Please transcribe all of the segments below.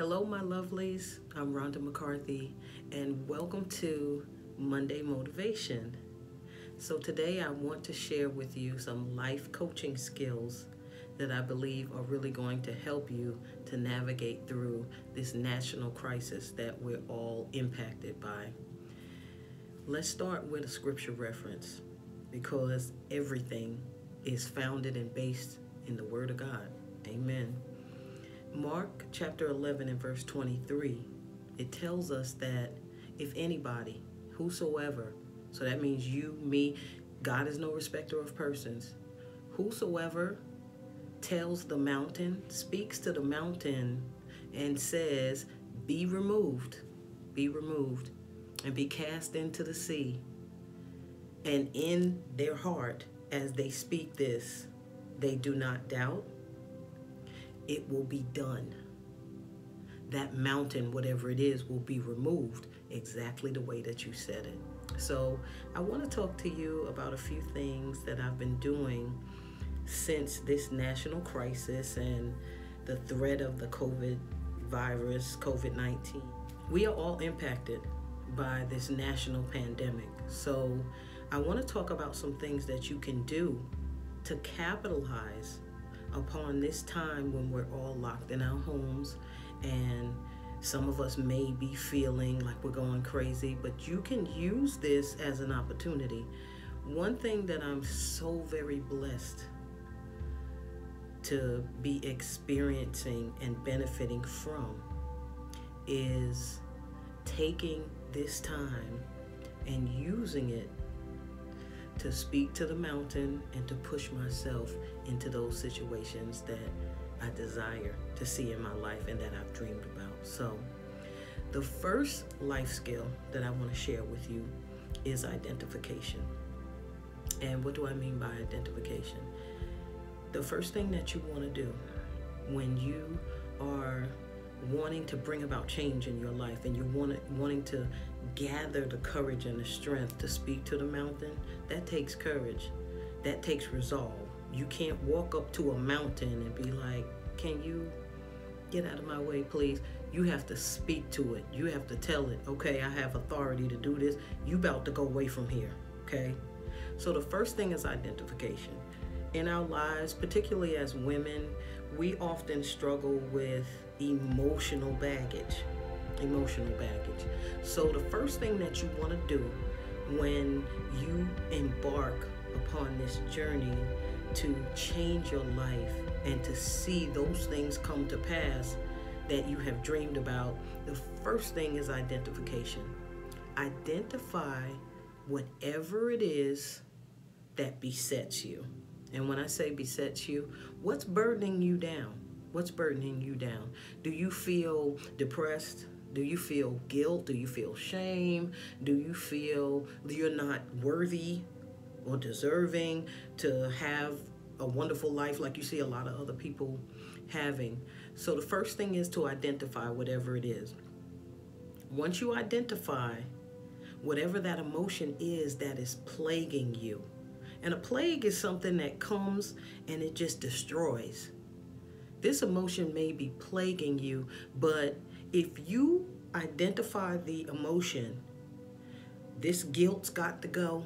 Hello, my lovelies. I'm Rhonda McCarthy, and welcome to Monday Motivation. So, today I want to share with you some life coaching skills that I believe are really going to help you to navigate through this national crisis that we're all impacted by. Let's start with a scripture reference because everything is founded and based in the Word of God. Amen. Mark chapter 11 and verse 23, it tells us that if anybody, whosoever, so that means you, me, God is no respecter of persons, whosoever tells the mountain, speaks to the mountain, and says, Be removed, be removed, and be cast into the sea. And in their heart, as they speak this, they do not doubt, it will be done. That mountain, whatever it is, will be removed exactly the way that you said it. So, I want to talk to you about a few things that I've been doing since this national crisis and the threat of the COVID virus, COVID 19. We are all impacted by this national pandemic. So, I want to talk about some things that you can do to capitalize upon this time when we're all locked in our homes and some of us may be feeling like we're going crazy, but you can use this as an opportunity. One thing that I'm so very blessed to be experiencing and benefiting from is taking this time and using it to speak to the mountain and to push myself into those situations that I desire to see in my life and that I've dreamed about. So, the first life skill that I want to share with you is identification. And what do I mean by identification? The first thing that you want to do when you are wanting to bring about change in your life and you're want, wanting to gather the courage and the strength to speak to the mountain, that takes courage. That takes resolve. You can't walk up to a mountain and be like, Can you get out of my way, please? You have to speak to it. You have to tell it, okay, I have authority to do this. You about to go away from here, okay? So the first thing is identification. In our lives, particularly as women, we often struggle with emotional baggage. Emotional baggage. So, the first thing that you want to do when you embark upon this journey to change your life and to see those things come to pass that you have dreamed about, the first thing is identification. Identify whatever it is that besets you. And when I say besets you, what's burdening you down? What's burdening you down? Do you feel depressed? Do you feel guilt? Do you feel shame? Do you feel you're not worthy or deserving to have a wonderful life like you see a lot of other people having? So, the first thing is to identify whatever it is. Once you identify whatever that emotion is that is plaguing you, and a plague is something that comes and it just destroys. This emotion may be plaguing you, but if you identify the emotion, this guilt's got to go,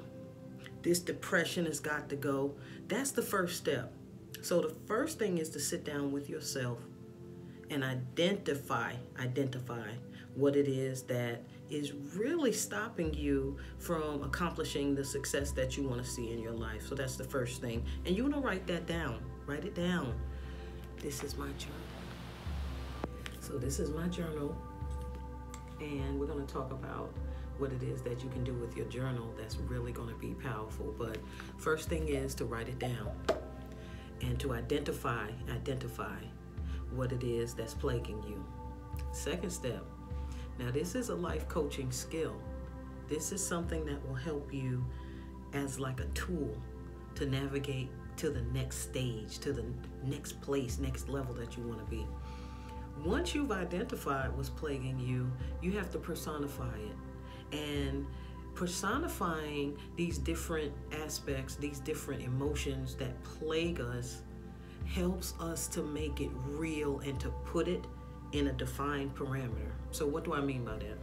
this depression has got to go, that's the first step. So the first thing is to sit down with yourself and identify, identify what it is that is really stopping you from accomplishing the success that you want to see in your life. So that's the first thing. And you want to write that down. Write it down. This is my journal. So this is my journal. And we're going to talk about what it is that you can do with your journal that's really going to be powerful. But first thing is to write it down and to identify, identify what it is that's plaguing you. Second step. Now this is a life coaching skill. This is something that will help you as like a tool to navigate to the next stage, to the next place, next level that you want to be. Once you've identified what's plaguing you, you have to personify it. And personifying these different aspects, these different emotions that plague us, helps us to make it real and to put it in a defined parameter. So, what do I mean by that?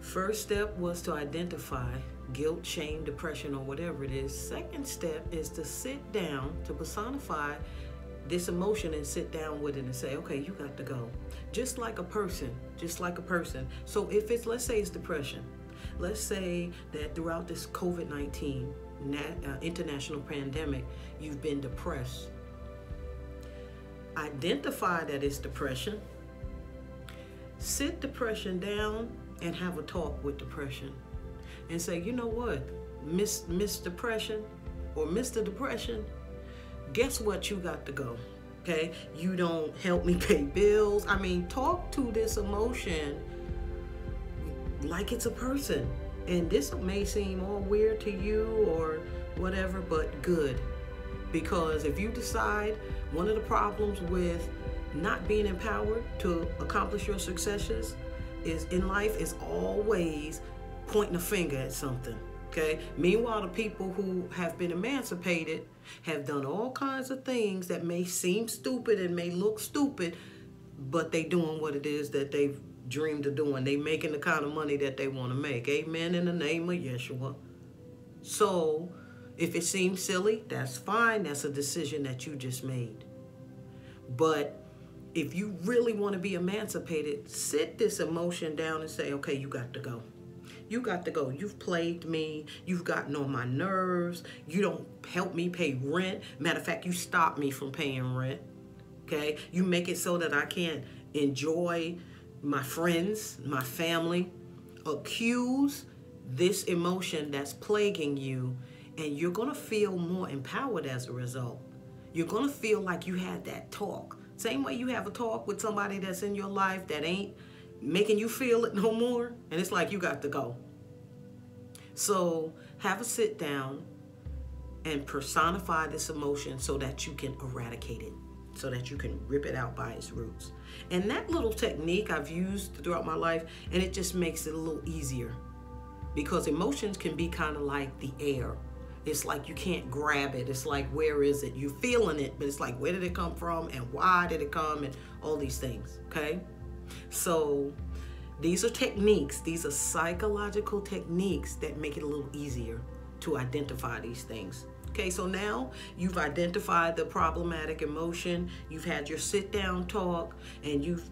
First step was to identify guilt, shame, depression, or whatever it is. Second step is to sit down, to personify this emotion and sit down with it and say, okay, you got to go. Just like a person, just like a person. So if it's, let's say it's depression, let's say that throughout this COVID 19 uh, international pandemic, you've been depressed. Identify that it's depression. Sit depression down and have a talk with depression and say, you know what, Miss Miss Depression or Mr. Depression, guess what you got to go. Okay? You don't help me pay bills. I mean, talk to this emotion like it's a person. And this may seem all weird to you or whatever, but good. Because if you decide one of the problems with not being empowered to accomplish your successes is in life is always pointing a finger at something. Okay. Meanwhile, the people who have been emancipated have done all kinds of things that may seem stupid and may look stupid, but they doing what it is that they've dreamed of doing. They making the kind of money that they want to make. Amen. In the name of Yeshua. So, if it seems silly, that's fine. That's a decision that you just made. But if you really want to be emancipated, sit this emotion down and say, okay, you got to go. You got to go. You've plagued me. You've gotten on my nerves. You don't help me pay rent. Matter of fact, you stop me from paying rent. Okay? You make it so that I can't enjoy my friends, my family. Accuse this emotion that's plaguing you, and you're going to feel more empowered as a result. You're going to feel like you had that talk. Same way you have a talk with somebody that's in your life that ain't making you feel it no more, and it's like you got to go. So have a sit down and personify this emotion so that you can eradicate it, so that you can rip it out by its roots. And that little technique I've used throughout my life, and it just makes it a little easier because emotions can be kind of like the air. It's like you can't grab it. It's like, where is it? You're feeling it, but it's like, where did it come from and why did it come and all these things, okay? So these are techniques, these are psychological techniques that make it a little easier to identify these things. Okay, so now you've identified the problematic emotion, you've had your sit down talk, and you've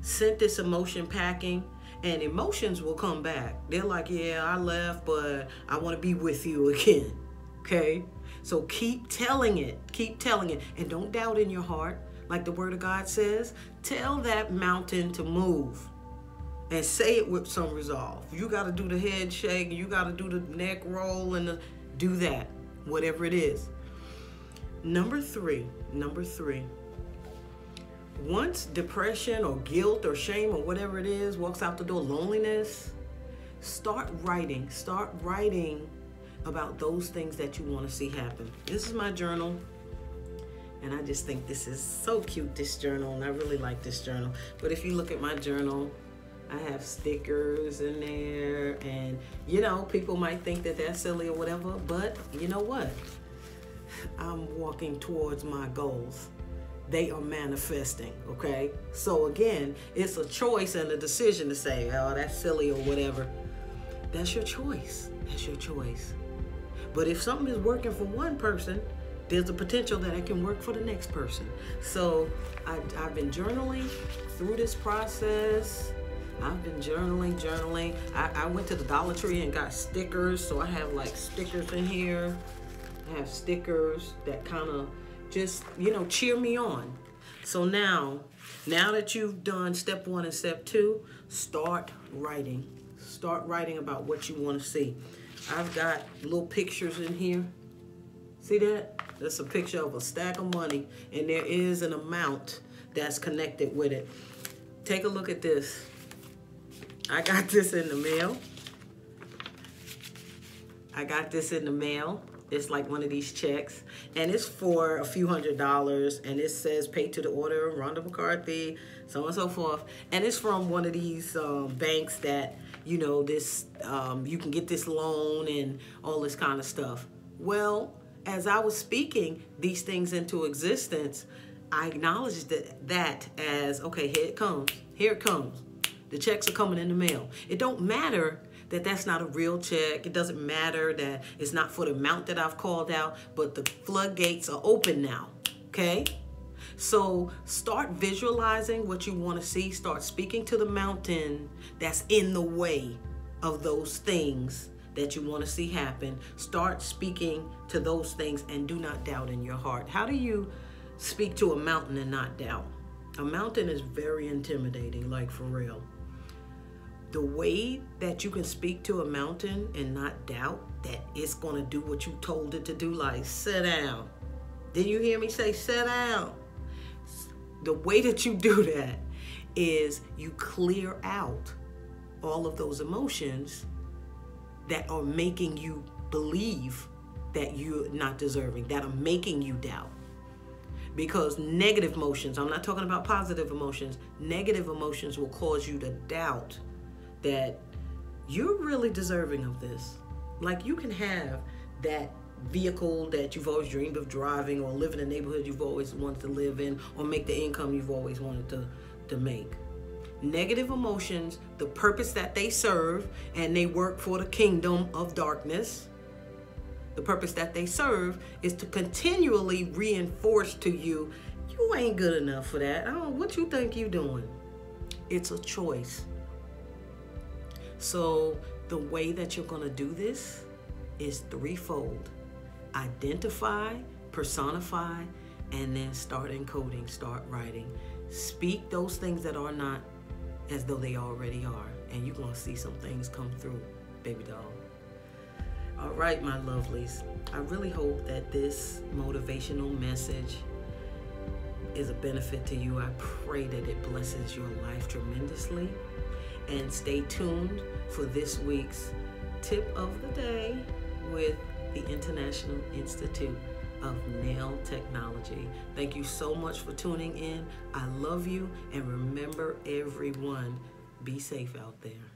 sent this emotion packing, and emotions will come back. They're like, Yeah, I left, but I want to be with you again. Okay, so keep telling it, keep telling it, and don't doubt in your heart like the word of God says, tell that mountain to move and say it with some resolve. You got to do the head shake, you got to do the neck roll and the, do that, whatever it is. Number 3, number 3. Once depression or guilt or shame or whatever it is walks out the door, loneliness, start writing. Start writing about those things that you want to see happen. This is my journal. And I just think this is so cute, this journal, and I really like this journal. But if you look at my journal, I have stickers in there, and you know, people might think that that's silly or whatever, but you know what? I'm walking towards my goals. They are manifesting, okay? So again, it's a choice and a decision to say, oh, that's silly or whatever. That's your choice. That's your choice. But if something is working for one person, there's a potential that it can work for the next person. So I, I've been journaling through this process. I've been journaling, journaling. I, I went to the Dollar Tree and got stickers. So I have like stickers in here. I have stickers that kind of just, you know, cheer me on. So now, now that you've done step one and step two, start writing. Start writing about what you want to see. I've got little pictures in here. See that? That's a picture of a stack of money, and there is an amount that's connected with it. Take a look at this. I got this in the mail. I got this in the mail. It's like one of these checks, and it's for a few hundred dollars, and it says "Pay to the order, of Rhonda McCarthy," so on and so forth. And it's from one of these um, banks that you know this um, you can get this loan and all this kind of stuff. Well, as I was speaking these things into existence, I acknowledged that that as okay, here it comes. Here it comes. The checks are coming in the mail. It don't matter that that's not a real check. It doesn't matter that it's not for the amount that I've called out, but the floodgates are open now. Okay? So start visualizing what you want to see. Start speaking to the mountain that's in the way of those things that you want to see happen. Start speaking to those things and do not doubt in your heart. How do you speak to a mountain and not doubt? A mountain is very intimidating, like for real. The way that you can speak to a mountain and not doubt that it's going to do what you told it to do, like sit down. Did you hear me say sit down? The way that you do that is you clear out all of those emotions that are making you believe that you're not deserving, that are making you doubt. Because negative emotions, I'm not talking about positive emotions, negative emotions will cause you to doubt that you're really deserving of this. Like you can have that vehicle that you've always dreamed of driving or live in a neighborhood you've always wanted to live in or make the income you've always wanted to, to make. Negative emotions, the purpose that they serve, and they work for the kingdom of darkness. The purpose that they serve is to continually reinforce to you, you ain't good enough for that. Oh, what you think you're doing? It's a choice. So the way that you're going to do this is threefold identify, personify, and then start encoding, start writing. Speak those things that are not as though they already are, and you're going to see some things come through, baby doll. All right, my lovelies. I really hope that this motivational message is a benefit to you. I pray that it blesses your life tremendously. And stay tuned for this week's tip of the day with the International Institute of Nail Technology. Thank you so much for tuning in. I love you. And remember, everyone, be safe out there.